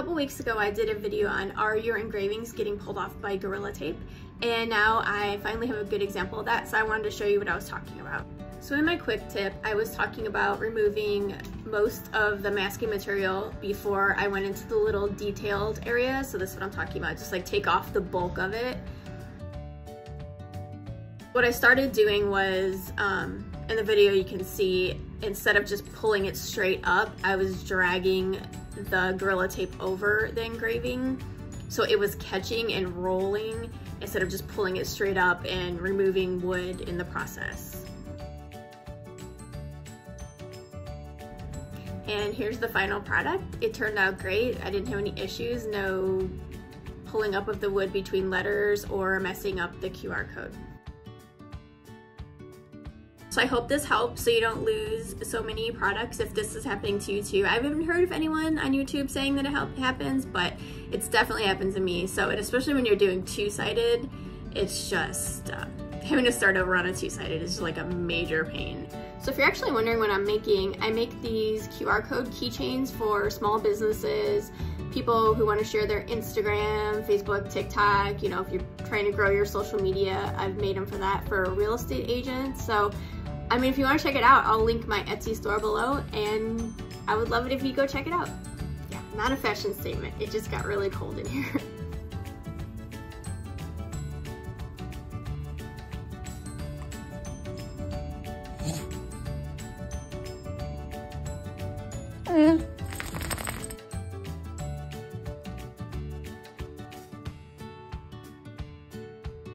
couple weeks ago I did a video on are your engravings getting pulled off by Gorilla Tape and now I finally have a good example of that so I wanted to show you what I was talking about. So in my quick tip I was talking about removing most of the masking material before I went into the little detailed area so this is what I'm talking about just like take off the bulk of it. What I started doing was um, in the video you can see instead of just pulling it straight up I was dragging the Gorilla Tape over the engraving. So it was catching and rolling instead of just pulling it straight up and removing wood in the process. And here's the final product. It turned out great. I didn't have any issues, no pulling up of the wood between letters or messing up the QR code. So I hope this helps so you don't lose so many products if this is happening to you too. I haven't heard of anyone on YouTube saying that it happens, but it's definitely happened to me. So, especially when you're doing two-sided, it's just, uh, having to start over on a two-sided is like a major pain. So if you're actually wondering what I'm making, I make these QR code keychains for small businesses, people who want to share their Instagram, Facebook, TikTok, you know, if you're trying to grow your social media, I've made them for that for real estate agents. So I mean, if you want to check it out, I'll link my Etsy store below, and I would love it if you go check it out. Yeah, not a fashion statement. It just got really cold in here. Mm.